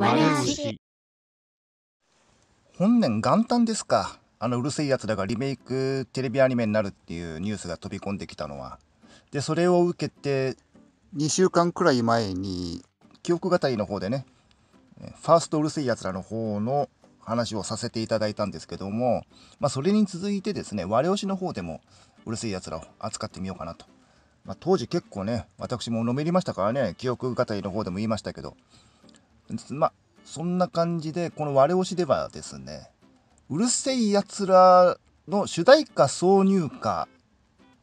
我押し本年元旦ですか。あのうるせえやつらがリメイクテレビアニメになるっていうニュースが飛び込んできたのは。でそれを受けて2週間くらい前に記憶語りの方でねファーストうるせえやつらの方の話をさせていただいたんですけども、まあ、それに続いてですね我押しの方でもうるせえやつらを扱ってみようかなと、まあ、当時結構ね私ものめりましたからね記憶語りの方でも言いましたけどまあそんな感じでこの我押しではですねうるせえやつらの主題歌挿入歌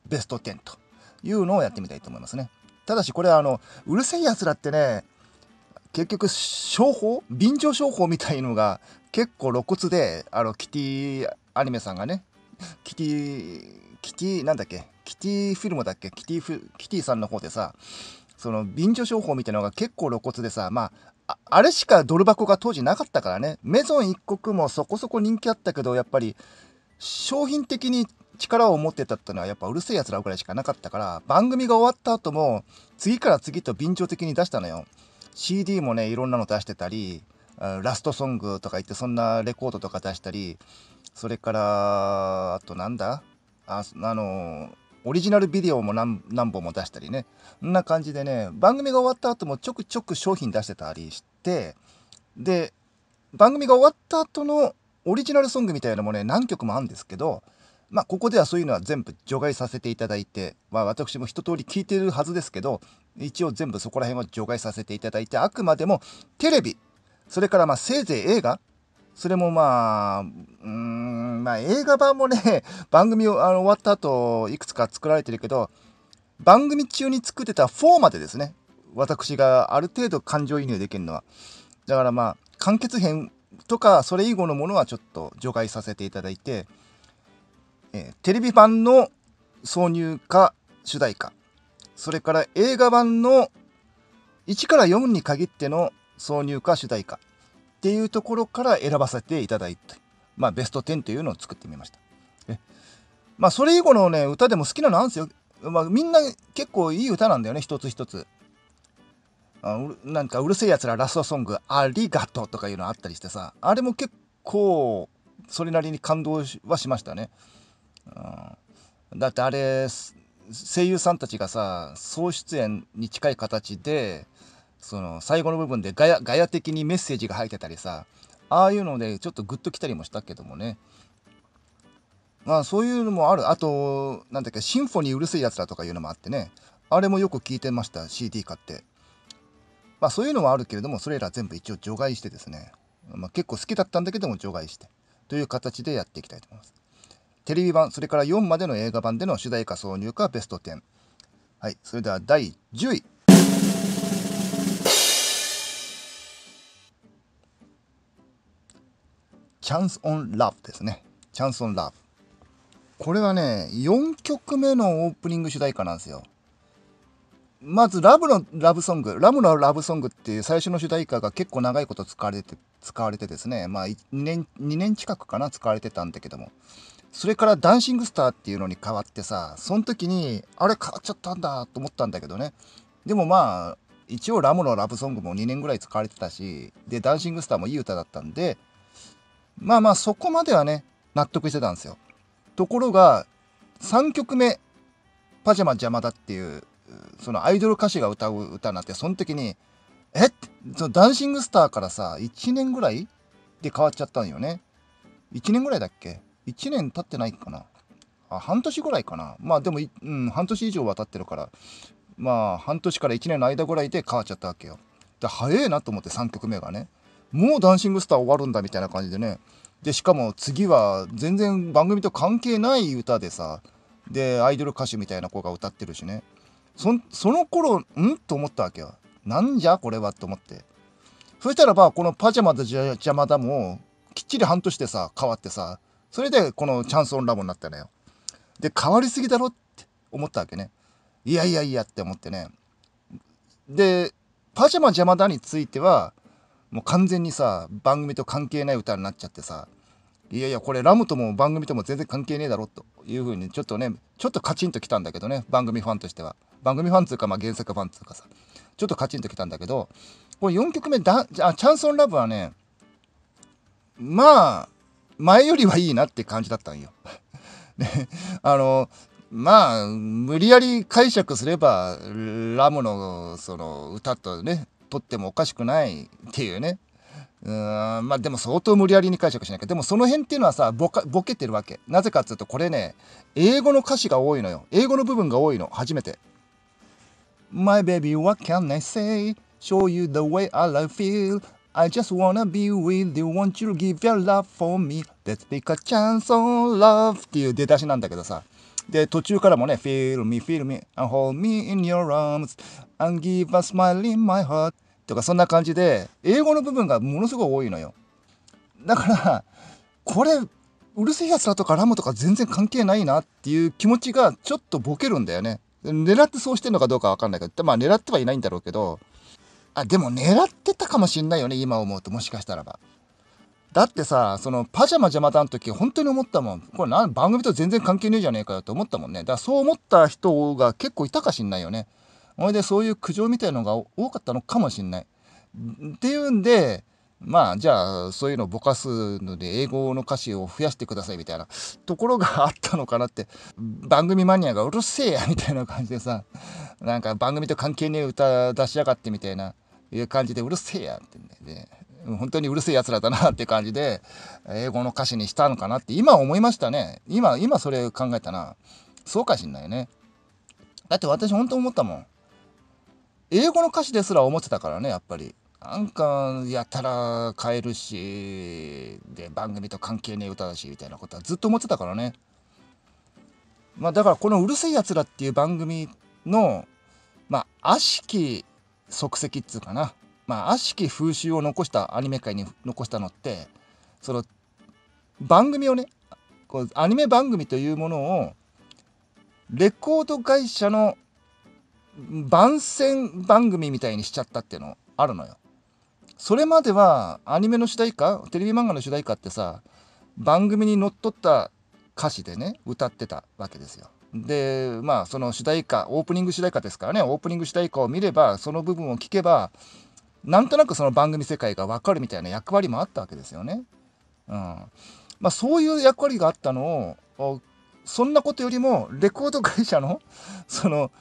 ベスト10というのをやってみたいと思いますね。ただしこれはあのうるせえやつらってね結局商法便乗商法みたいのが結構露骨であのキティアニメさんがねキティキティなんだっけキティフィルムだっけキティフキティさんの方でさその便乗商法みたいなのが結構露骨でさまあああれしかドル箱が当時なかったからね。メゾン一国もそこそこ人気あったけど、やっぱり商品的に力を持ってたってのはやっぱうるせえ奴らぐらいしかなかったから、番組が終わった後も次から次と便乗的に出したのよ。CD もね、いろんなの出してたり、ラストソングとか言ってそんなレコードとか出したり、それから、あとなんだ？あ、あのオリジナルビデオも何本も出したりね。んな感じでね、番組が終わった後もちょくちょく商品出してたりして、で、番組が終わった後のオリジナルソングみたいなのもね、何曲もあるんですけど、まあ、ここではそういうのは全部除外させていただいて、まあ、私も一通り聞いてるはずですけど、一応全部そこら辺は除外させていただいて、あくまでもテレビ、それからまあせいぜい映画、それもまあ、うーん、まあ映画版もね、番組をあの終わった後、いくつか作られてるけど、番組中に作ってた4までですね。私がある程度感情移入できるのは。だからまあ、完結編とか、それ以後のものはちょっと除外させていただいて、えー、テレビ版の挿入歌、主題歌、それから映画版の1から4に限っての挿入歌、主題歌っていうところから選ばせていただいて、まあ、ベスト10というのを作ってみました。えまあ、それ以後のね、歌でも好きなのあるんですよ。まあ、みんな結構いい歌なんだよね、一つ一つ。あなんかうるせえやつらラストソング「ありがとう」とかいうのあったりしてさあれも結構それなりに感動はしましたね、うん、だってあれ声優さんたちがさ総出演に近い形でその最後の部分でガヤガヤ的にメッセージが入ってたりさああいうのでちょっとグッときたりもしたけどもねまあそういうのもある。あと、なんだっけ、シンフォニーうるせえやつらとかいうのもあってね。あれもよく聞いてました、CD 買って。まあそういうのはあるけれども、それら全部一応除外してですね。まあ、結構好きだったんだけども除外して。という形でやっていきたいと思います。テレビ版、それから4までの映画版での主題歌挿入歌ベスト10。はい、それでは第10位。チャンスオンラブですね。チャンスオンラブ。これはね、4曲目のオープニング主題歌なんですよ。まず、ラブのラブソング、ラムのラブソングっていう最初の主題歌が結構長いこと使われて、使われてですね、まあ2年、2年近くかな、使われてたんだけども、それからダンシングスターっていうのに変わってさ、その時に、あれ変わっちゃったんだと思ったんだけどね。でもまあ、一応ラムのラブソングも2年ぐらい使われてたし、で、ダンシングスターもいい歌だったんで、まあまあそこまではね、納得してたんですよ。ところが、3曲目、パジャマ邪魔だっていう、そのアイドル歌手が歌う歌になって、その時に、えそのダンシングスターからさ、1年ぐらいで変わっちゃったんよね。1年ぐらいだっけ ?1 年経ってないかなあ、半年ぐらいかな。まあでも、うん、半年以上は経ってるから、まあ半年から1年の間ぐらいで変わっちゃったわけよ。で、早えなと思って3曲目がね。もうダンシングスター終わるんだみたいな感じでね。でしかも次は全然番組と関係ない歌でさでアイドル歌手みたいな子が歌ってるしね。そその頃ん？と思ったわけよ。なんじゃこれはと思って。そしたらばこのパジャマで邪魔だもきっちり半年でさ変わってさそれでこのチャンスオンラボになったのよ。で変わりすぎだろって思ったわけね。いやいやいやって思ってね。でパジャマ邪魔だについてはもう完全にさ番組と関係ない歌になっちゃってさいやいやこれラムとも番組とも全然関係ねえだろというふうにちょっとねちょっとカチンときたんだけどね番組ファンとしては番組ファンつうかまあ原作ファンつうかさちょっとカチンときたんだけどこれ4曲目だあチャンソンラブはねまあ前よりはいいなって感じだったんよ。ね、あのまあ無理やり解釈すればラムのその歌とねとってもおかしくないっていうねうんまあでも相当無理やりに解釈しなきゃでもその辺っていうのはさボケてるわけなぜかっつうとこれね英語の歌詞が多いのよ英語の部分が多いの初めて My baby what can I say show you the way I love feel I just wanna be with you want you give your love for me let's take a chance on love っていう出だしなんだけどさで途中からもね Feel me feel me and hold me in your arms and give a smile in my heart. とかそんな感じで英語の部分がものすごい多いのよ。だからこれうるせえやつらとかラムとか全然関係ないなっていう気持ちがちょっとボケるんだよね。狙ってそうしてんのかどうかわかんないけどまあ狙ってはいないんだろうけど。あでも狙ってたかもしんないよね今思うともしかしたらば。だってさそのパジャマ邪魔だの時本当に思ったもん。これ番組と全然関係ねえじゃねえかよと思ったもんね。だからそう思った人が結構いたかしんないよね。ほいでそういう苦情みたいのが多かったのかもしんない。っていうんでまあじゃあそういうのをぼかすので英語の歌詞を増やしてくださいみたいな。ところがあったのかなって。番組マニアがうるせえやみたいな感じでさなんか番組と関係ねえ歌出しやがってみたいな。いう感じでうるせえやってね。本当にうるせえやつらだなって感じで英語の歌詞にしたのかなって。今思いましたね。今今それ考えたなそうかしんないね。だって私本当思ったもん。英語の歌詞ですら思ってたからねやっぱり。なんかやたら変えるしで番組と関係ねえ歌だしみたいなことはずっと思ってたからね。まあだからこの「うるせえやつら」っていう番組のまあ悪しき足跡っつうかな。まあ悪しき風習を残したアニメ界に残したのってその番組をねこうアニメ番組というものをレコード会社の番宣番組みたいにしちゃったっていうのあるのよ。それまではアニメの主題歌テレビ漫画の主題歌ってさ番組にのっとった歌詞でね歌ってたわけですよ。でまあその主題歌オープニング主題歌ですからねオープニング主題歌を見ればその部分を聞けばなんとなくその番組世界が分かるみたいな役割もあったわけですよね。うんまあ、そういう役割があったのをそんなことよりもレコード会社のその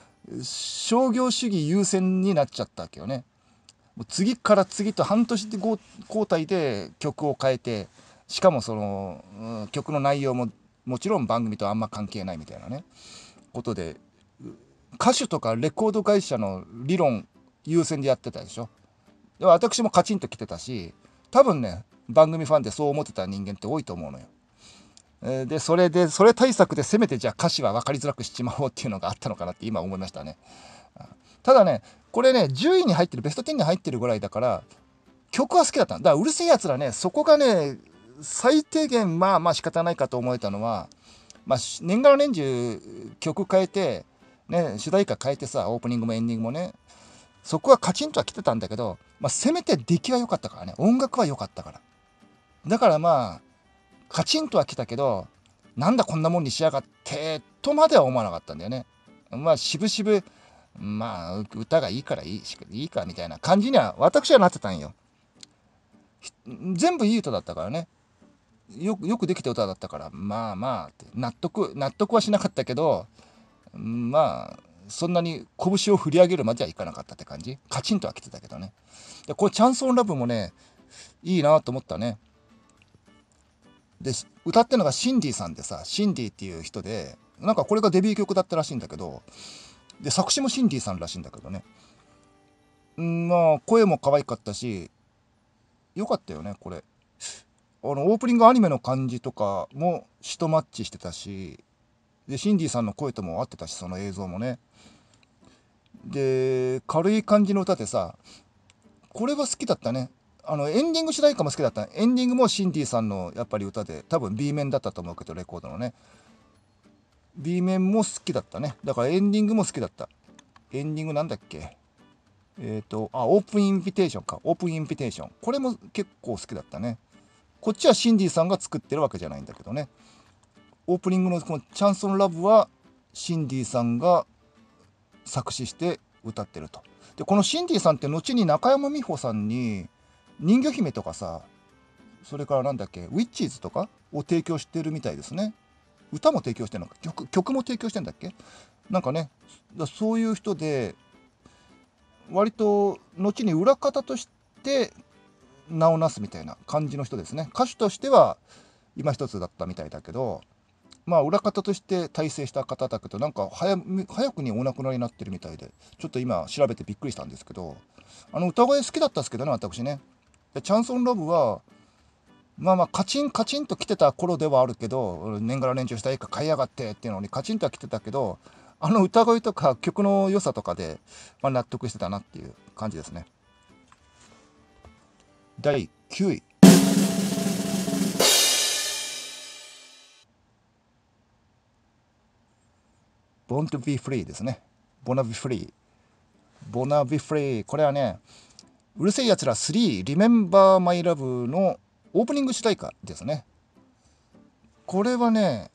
商業主義優先になっちゃったわけよね。もう次から次と半年で交代で曲を変えてしかもその、うん、曲の内容ももちろん番組とあんま関係ないみたいなねことで歌手とかレコード会社の理論優先でやってたでしょ。で私もカチンと来てたし多分ね番組ファンでそう思ってた人間って多いと思うのよ。でそれでそれ対策でせめてじゃあ歌詞は分かりづらくしちまおうっていうのがあったのかなって今思いましたね。ただねこれね10位に入ってるベスト10に入ってるぐらいだから曲は好きだっただからうるせえやつらねそこがね最低限まあまあ仕方ないかと思えたのは、まあ、年がら年中曲変えて、ね、主題歌変えてさオープニングもエンディングもねそこはカチンとは来てたんだけど、まあ、せめて出来は良かったからね。音楽は良かったから。だからまあカチンとは来たけどなんだこんなもんにしやがってとまでは思わなかったんだよね。まあ渋々まあ歌がいいからいいいいかみたいな感じには私はなってたんよ。全部いい歌だったからね。よくよくできた歌だったからまあまあって納得納得はしなかったけどまあそんなに拳を振り上げるまではいかなかったって感じカチンとは来てたけどねでこれ「チャンソンラブ」もねいいなと思ったねで歌ってるのがシンディさんでさシンディっていう人でなんかこれがデビュー曲だったらしいんだけどで作詞もシンディさんらしいんだけどね。んまあ声も可愛かったしよかったよねこれ。あのオープニングアニメの感じとかも詩とマッチしてたしでシンディさんの声とも合ってたしその映像もね。で軽い感じの歌でさこれは好きだったね。あのエンディング主題歌も好きだった。エンディングもシンディさんのやっぱり歌で多分 B 面だったと思うけどレコードのね。B 面も好きだったね。だからエンディングも好きだった。エンディングなんだっけ？えっ、ー、とあオープンインビテーションか。オープンインビテーション。これも結構好きだったね。こっちはシンディさんが作ってるわけじゃないんだけどね。オープニングのこの「チャンソンラブ」はシンディさんが作詞して歌ってると。でこのシンディさんって後に中山美穂さんに人魚姫とかさそれからなんだっけウィッチーズとかを提供してるみたいですね。歌も提供してるのか曲曲も提供してんだっけ？なんかねだそういう人で割と後に裏方として名をなすみたいな感じの人ですね。歌手としては今一つだったみたいだけどまあ裏方として大成した方だけどなんか早早くにお亡くなりになってるみたいでちょっと今調べてびっくりしたんですけどあの歌声好きだったんですけどね私ね。でチャンソンラブはまあまあカチンカチンと来てた頃ではあるけど年がら年中したいか買いやがってっていうのにカチンとは来てたけどあの歌声とか曲の良さとかで、まあ、納得してたなっていう感じですね第9位ボン to be free ですね。ボナビフリー。ボナビフリー。これはね、うるせえやつら3 Remember My Love のオープニング主題歌ですね。これはね、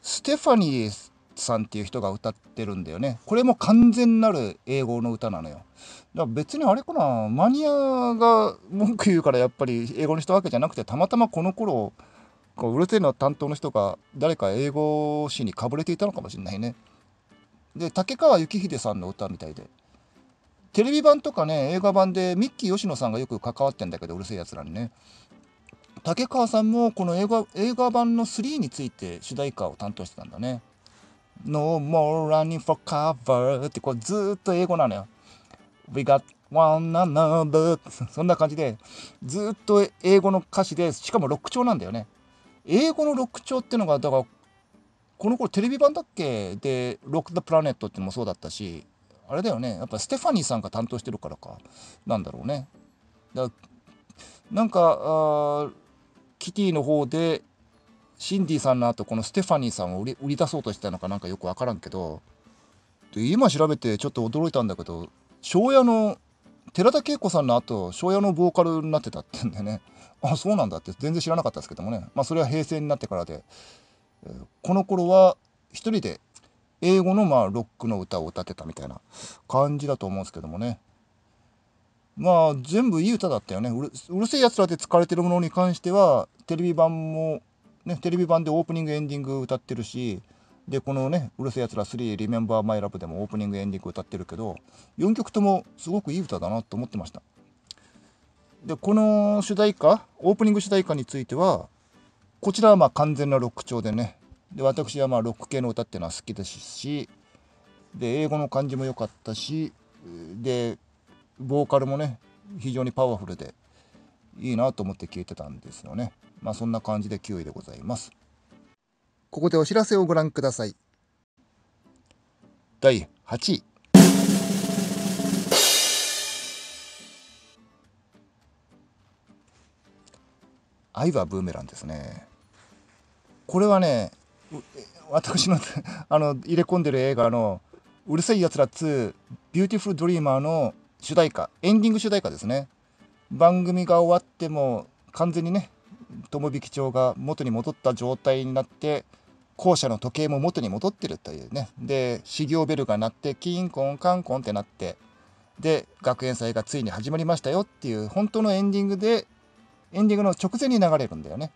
ステファニーさんっていう人が歌ってるんだよね。これも完全なる英語の歌なのよ。だから別にあれかな、マニアが文句言うからやっぱり英語にしたわけじゃなくて、たまたまこの頃、こううるせえの担当の人が誰か英語詞にかぶれていたのかもしれないね。で竹川幸秀さんの歌みたいでテレビ版とかね映画版でミッキー吉野さんがよく関わってんだけどうるせえやつらにね竹川さんもこの映画映画版の3について主題歌を担当してたんだね。No more running for cover ってこうずっと英語なのよ。We got one another そんな感じでずっと英語の歌詞でしかもロック調なんだよね。英語のロック調っていうのがだからこの頃テレビ版だっけ？で「ロック・ザ・プラネット」ってのもそうだったしあれだよね。やっぱステファニーさんが担当してるからか。なんだろうね。だなんかキティの方でシンディさんの後このステファニーさんを売り売り出そうとしたのかなんかよく分からんけどで今調べてちょっと驚いたんだけど庄屋の寺田恵子さんの後庄屋のボーカルになってたってんでね。あそうなんだって全然知らなかったですけどもね。まあそれは平成になってからで。えこの頃は一人で英語のまあロックの歌を歌ってたみたいな感じだと思うんですけどもね。まあ全部いい歌だったよね。うるせえやつらで使われてるものに関してはテレビ版もねテレビ版でオープニングエンディング歌ってるしでこのね「うるせえやつら3 Remember My Love」でもオープニングエンディング歌ってるけど4曲ともすごくいい歌だなと思ってました。でこの主題歌オープニング主題歌についてはこちらはまあ完全なロック調でねで私はまあロック系の歌っていうのは好きですしで英語の感じも良かったしでボーカルもね非常にパワフルでいいなと思って聞いてたんですよね。まあそんな感じで9位でございます。ここでお知らせをご覧ください。第8位。愛はブーメランですね。これはね私の あの入れ込んでる映画の「うる星やつら2ビューティフルドリーマー」の主題歌エンディング主題歌ですね番組が終わっても完全にね友引町が元に戻った状態になって校舎の時計も元に戻ってるというねで始業ベルが鳴ってキンコンカンコンってなってで学園祭がついに始まりましたよっていう本当のエンディングでエンディングの直前に流れるんだよね。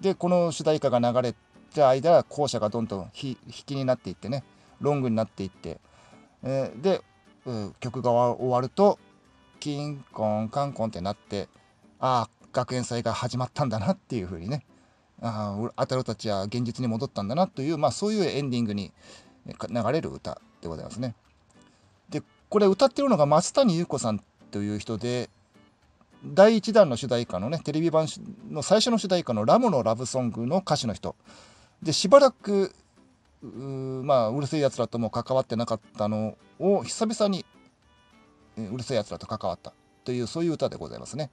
でこの主題歌が流れた間校舎がどんどん引きになっていってねロングになっていって、えー、で、うん、曲が終わるとキンコンカンコンってなってああ学園祭が始まったんだなっていう風にねあああたるたちは現実に戻ったんだなという、まあ、そういうエンディングに流れる歌でございますね。でこれ歌ってるのが松谷優子さんという人で第1弾の主題歌のねテレビ版の最初の主題歌の「ラムのラブソング」の歌手の人でしばらくうまあうるせえやつらとも関わってなかったのを久々にうるせえやつらと関わったというそういう歌でございますね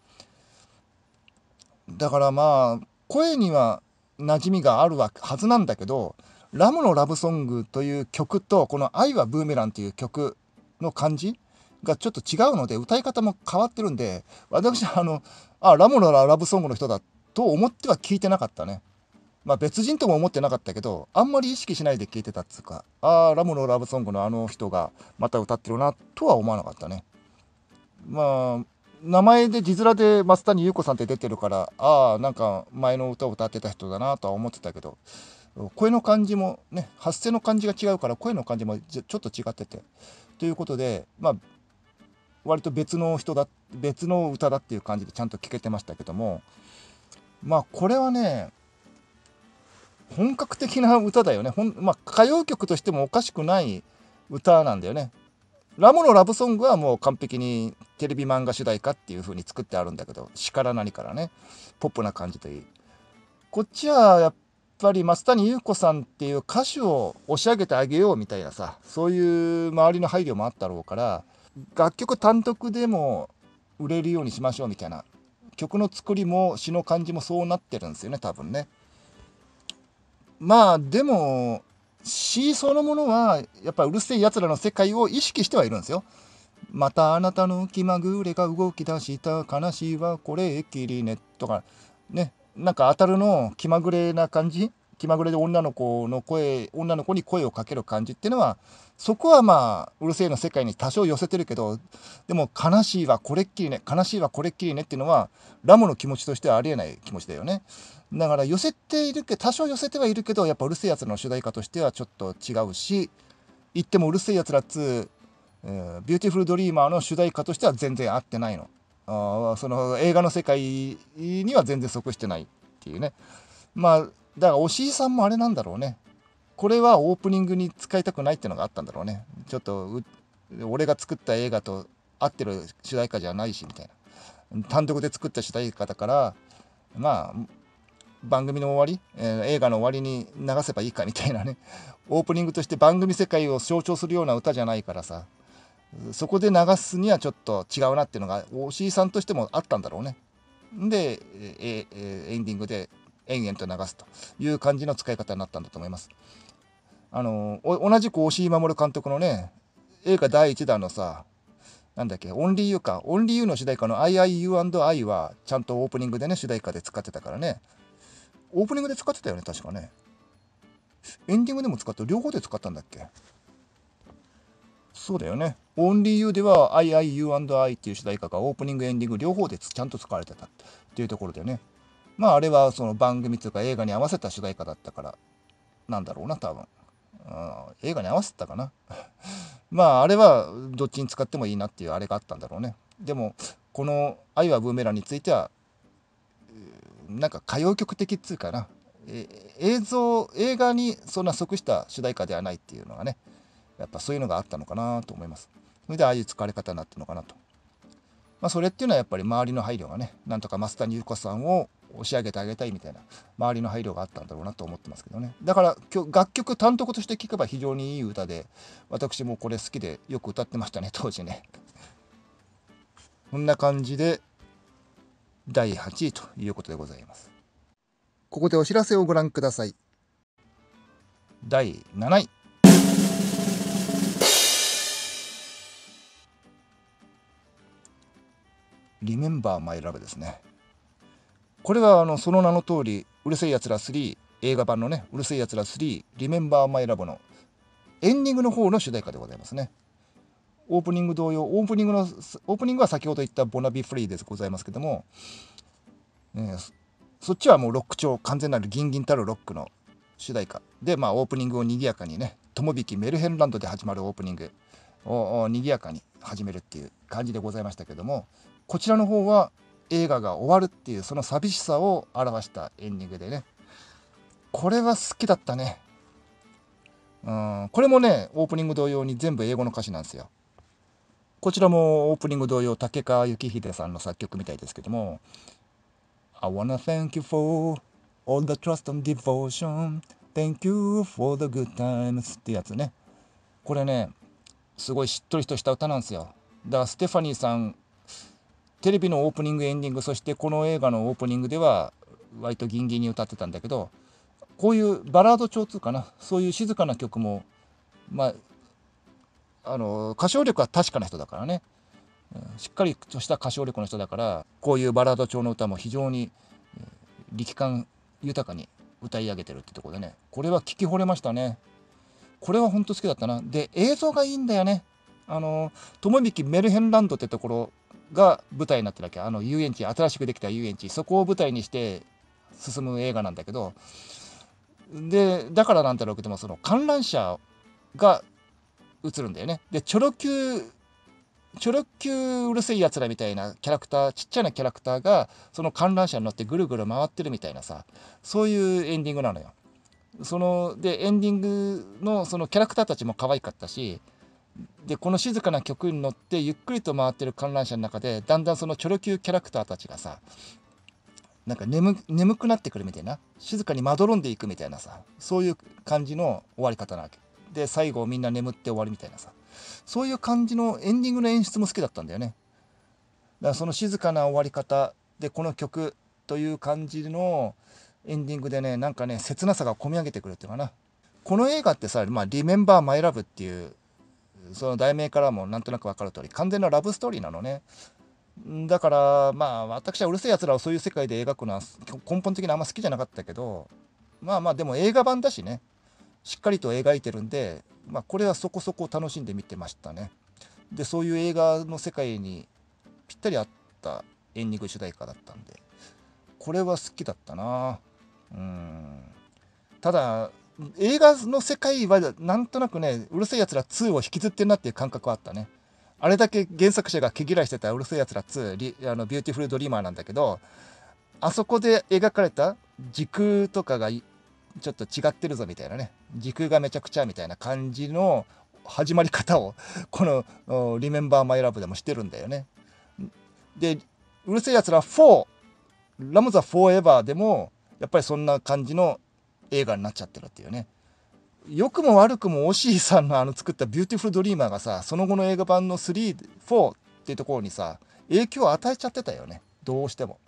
だからまあ声には馴染みがあるはずなんだけど「ラムのラブソング」という曲とこの「愛はブーメラン」という曲の感じがちょっと違うので歌い方も変わってるんで私はあのあラモのラブソングの人だと思っては聞いてなかったね。まあ別人とも思ってなかったけどあんまり意識しないで聞いてたっつうかああラモのラブソングのあの人がまた歌ってるなとは思わなかったね。まあ名前で字面で松谷優子さんって出てるからああなんか前の歌を歌ってた人だなとは思ってたけど声の感じもね発声の感じが違うから声の感じもちょっと違っててということでまあ割と別の人だ別の歌だっていう感じでちゃんと聞けてましたけどもまあこれはね本格的な歌だよね。ほん、まあ、歌謡曲としてもおかしくない歌なんだよね。ラムのラブソングはもう完璧にテレビ漫画主題歌っていう風に作ってあるんだけど詩から何からね。ポップな感じといい。こっちはやっぱり増谷優子さんっていう歌手を押し上げてあげようみたいなさそういう周りの配慮もあったろうから楽曲単独でも売れるようにしましょうみたいな曲の作りも詩の感じもそうなってるんですよね多分ね。まあでも詩そのものはやっぱうるせえやつらの世界を意識してはいるんですよ。またあなたの気まぐれが動き出した悲しいはこれっきりねとかねなんか当たるの気まぐれな感じ気まぐれで女の子の声女の子に声をかける感じっていうのはそこはまあうる星の世界に多少寄せてるけどでも悲しいはこれっきりね悲しいはこれっきりねっていうのはラムの気持ちとしてはありえない気持ちだよね。だから寄せているけど多少寄せてはいるけどやっぱうる星やつらの主題歌としてはちょっと違うし言ってもうるせえやつらっつえー、ビューティフルドリーマーの主題歌としては全然合ってないの。あその映画の世界には全然即してないっていうね。まあだから押井さんもあれなんだろうね。これはオープニングに使いたくないっていうのがあったんだろうねちょっと俺が作った映画と合ってる主題歌じゃないしみたいな単独で作った主題歌だからまあ番組の終わり、えー、映画の終わりに流せばいいかみたいなねオープニングとして番組世界を象徴するような歌じゃないからさそこで流すにはちょっと違うなっていうのがおしいさんとしてもあったんだろうね。で、ええエンディングで延々と流すという感じの使い方になったんだと思います。あの同じく押井守監督のね映画第1弾のさなんだっけ、オンリーユーか。オンリーユーの主題歌の IIU&I はちゃんとオープニングでね、主題歌で使ってたからね。オープニングで使ってたよね、確かね。エンディングでも使って、両方で使ったんだっけそうだよね。オンリーユーでは IIU&I っていう主題歌がオープニングエンディング両方でちゃんと使われてたっていうところでね。まああれはその番組というか映画に合わせた主題歌だったからなんだろうな多分。映画に合わせたかな。まああれはどっちに使ってもいいなっていうあれがあったんだろうね。でもこの「愛はブーメラン」についてはなんか歌謡曲的っつうかな映像映画にそんな即した主題歌ではないっていうのがねやっぱそういうのがあったのかなと思います。それでああいう使われ方になってるのかなと。まあ、それっていうのはやっぱり周りの配慮がね、なんとか増谷優子さんを押し上げてあげたいみたいな周りの配慮があったんだろうなと思ってますけどね。だから今日楽曲単独として聴けば非常にいい歌で、私もこれ好きでよく歌ってましたね、当時ね。こんな感じで第8位ということでございます。ここでお知らせをご覧ください。第7位。リメンバーマイラブですね。これはあのその名の通り、うるせえやつら3、映画版のね、うるせえやつら3、リメンバーマイラブのエンディングの方の主題歌でございますね。オープニング同様、オープニングの、オープニングは先ほど言ったボナビフリーでございますけども、ね、そっちはもうロック調、完全なるギンギンたるロックの主題歌。で、まあオープニングを賑やかにね、友引メルヘンランドで始まるオープニングを賑やかに始めるっていう感じでございましたけども、こちらの方は映画が終わるっていうその寂しさを表したエンディングでね。これは好きだったね。うんこれもねオープニング同様に全部英語の歌詞なんですよ。こちらもオープニング同様竹川幸秀さんの作曲みたいですけども I wanna thank you for all the trust and devotion. Thank you for the good times ってやつね。これねすごいしっとりとした歌なんですよ。だからステファニーさんテレビのオープニングエンディングそしてこの映画のオープニングでは割とギンギンに歌ってたんだけどこういうバラード調通かなそういう静かな曲もまああの歌唱力は確かな人だからね。しっかりとした歌唱力の人だからこういうバラード調の歌も非常に力感豊かに歌い上げてるってとこでねこれは聞き惚れましたね。これは本当好きだったな。で映像がいいんだよね。あの友引メルヘンランドってところが舞台になってるわけ。あの遊園地新しくできた遊園地。そこを舞台にして進む映画なんだけど。でだからなんだろうけどもその観覧車が映るんだよね。でチョロ Q チョロ Q うるせえやつらみたいなキャラクターちっちゃなキャラクターがその観覧車に乗ってぐるぐる回ってるみたいなさそういうエンディングなのよ。そのでエンディングのそのキャラクターたちも可愛かったしでこの静かな曲に乗ってゆっくりと回ってる観覧車の中でだんだんそのチョロ Q キャラクターたちがさなんか眠眠くなってくるみたいな静かにまどろんでいくみたいなさそういう感じの終わり方なわけ。で最後みんな眠って終わりみたいなさそういう感じのエンディングの演出も好きだったんだよね。だからその静かな終わり方でこの曲という感じのエンディングでねなんかね切なさが込み上げてくるっていうかな。この映画ってさ「まあ、リメンバー・マイ・ラブ」っていうその題名からもなんとなく分かる通り完全なラブストーリーなのね。だからまあ私はうるせえやつらをそういう世界で描くのは根本的にあんま好きじゃなかったけどまあまあでも映画版だしね。しっかりと描いてるんで、まあ、これはそこそこ楽しんで見てましたね。でそういう映画の世界にぴったり合ったエンディング主題歌だったんでこれは好きだったな。うん。ただ映画の世界はなんとなくねうる星やつら2を引きずってるなっていう感覚はあったねあれだけ原作者が毛嫌いしてたうる星やつら2あのビューティフルドリーマーなんだけどあそこで描かれた時空とかがちょっと違ってるぞみたいなね時空がめちゃくちゃみたいな感じの始まり方をこの「リメンバー・マイ・ラブ」でもしてるんだよね。でうる星やつら4ラム・ザ・フォーエバーでもやっぱりそんな感じの映画になっちゃってるっていうね。良くも悪くも押井さんのあの作った「ビューティフル・ドリーマー」がさその後の映画版の3、4っていうところにさ影響を与えちゃってたよね。どうしても。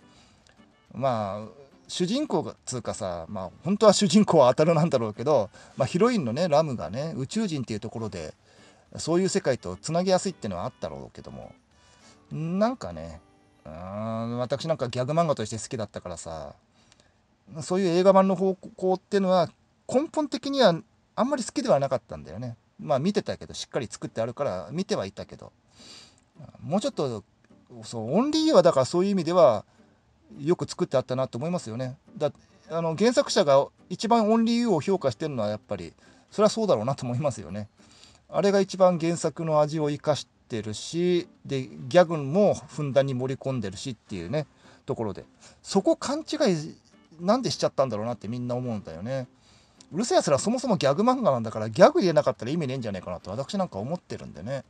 まあ主人公がつうかさまあ本当は主人公は当たるなんだろうけど、まあ、ヒロインのねラムがね宇宙人っていうところでそういう世界とつなぎやすいっていうのはあったろうけども。なんかねうん私なんかギャグ漫画として好きだったからさそういう映画版の方向っていうのは根本的にはあんまり好きではなかったんだよね。まあ見てたけどしっかり作ってあるから見てはいたけどもうちょっとそうオンリーはだからそういう意味ではよく作ってあったなと思いますよね。だあの原作者が一番オンリーユーを評価してるのはやっぱりそれはそうだろうなと思いますよね。あれが一番原作の味を生かしてるしでギャグもふんだんに盛り込んでるしっていうねところでそこ勘違いなんでしちゃったんだろうなってみんな思うんだよね。うるせえやつらそもそもギャグ漫画なんだからギャグ入れなかったら意味ねえんじゃないかなと私なんか思ってるんでね。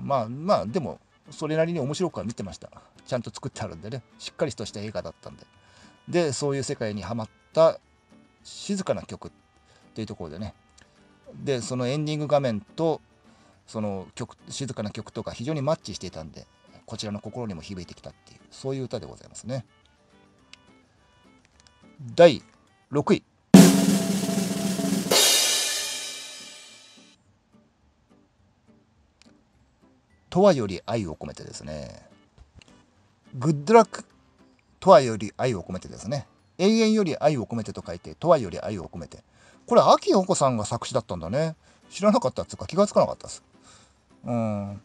まあまあでもそれなりに面白くは見てました。ちゃんと作ってあるんでねしっかりとした映画だったんで。でそういう世界にはまった静かな曲っていうところでねでそのエンディング画面とその曲静かな曲とか非常にマッチしていたんでこちらの心にも響いてきたっていうそういう歌でございますね。第6位。とはより愛を込めてですね。グッドラックとはより愛を込めてですね。永遠より愛を込めてと書いてとはより愛を込めて。これ秋陽子さんが作詞だったんだね。知らなかったっつうか気がつかなかったです。うん。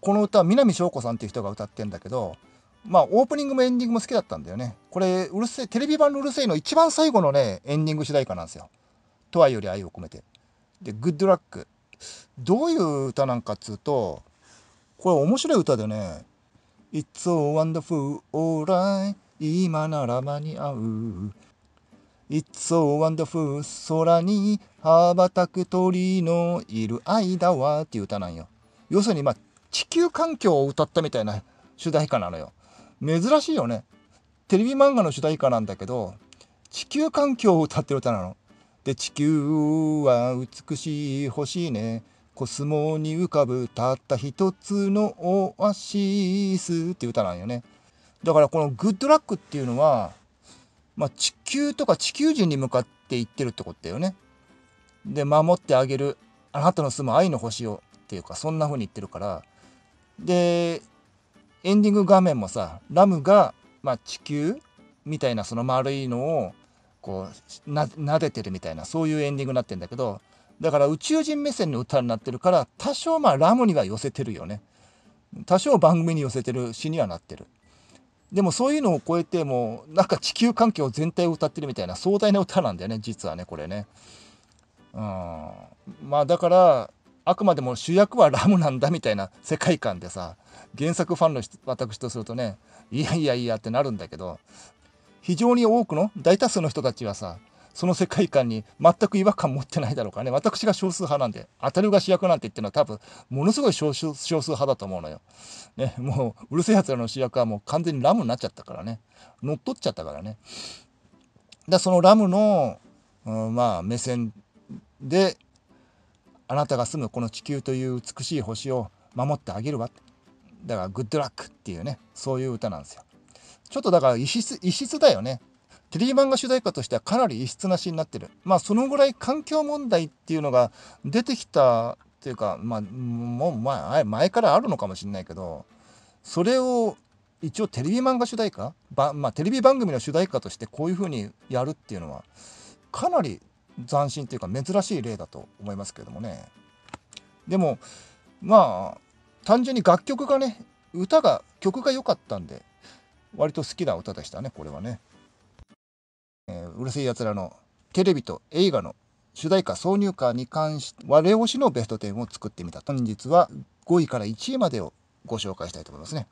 この歌南翔子さんっていう人が歌ってんだけどまあオープニングもエンディングも好きだったんだよね。これうるせえテレビ版のうるせえの一番最後のねエンディング主題歌なんですよ。とはより愛を込めて。でグッドラックどういう歌なんかっつうとこれ面白い歌でね It's so wonderful, alright 今なら間に合う。It's so wonderful 空に羽ばたく鳥のいる間はっていう歌なんよ。要するにまあ地球環境を歌ったみたいな主題歌なのよ。珍しいよねテレビ漫画の主題歌なんだけど地球環境を歌ってる歌なので地球は美しい星ねコスモに浮かぶたった一つのオアシスっていう歌なんよね。だからこのグッドラックっていうのは、まあ、地球とか地球人に向かって言ってるってことだよね。で、守ってあげる。あなたの住む愛の星をっていうか、そんな風に言ってるから。で、エンディング画面もさ、ラムが、まあ、地球みたいなその丸いのを、こう、な、撫でてるみたいな、そういうエンディングになってんだけど、だから宇宙人目線の歌になってるから多少まあラムには寄せてるよね。多少番組に寄せてる詩にはなってる。でもそういうのを超えてもなんか地球環境全体を歌ってるみたいな壮大な歌なんだよね実はねこれね。うん。まあだからあくまでも主役はラムなんだみたいな世界観でさ原作ファンの私とするとねいやいやいやってなるんだけど非常に多くの大多数の人たちはさその世界観に全く違和感持ってないだろうからね私が少数派なんで当たるが主役なんて言ってるのは多分ものすごい少数派だと思うのよ。ねもううるせえやつらの主役はもう完全にラムになっちゃったからね乗っ取っちゃったからね。だそのラムの、うん、まあ目線であなたが住むこの地球という美しい星を守ってあげるわ。だからグッドラックっていうねそういう歌なんですよ。ちょっとだから異質異質だよね。テレビ漫画主題歌としてはかなり異質な詩になってる。まあそのぐらい環境問題っていうのが出てきたっていうかまあもう前前からあるのかもしれないけどそれを一応テレビ漫画主題歌？ば、まあ、テレビ番組の主題歌としてこういう風にやるっていうのはかなり斬新っていうか珍しい例だと思いますけれどもね。でもまあ単純に楽曲がね歌が曲が良かったんで割と好きな歌でしたねこれはね、えー、うるせえやつらのテレビと映画の主題歌挿入歌に関して我推しのベスト10を作ってみた。本日は5位から1位までをご紹介したいと思いますね。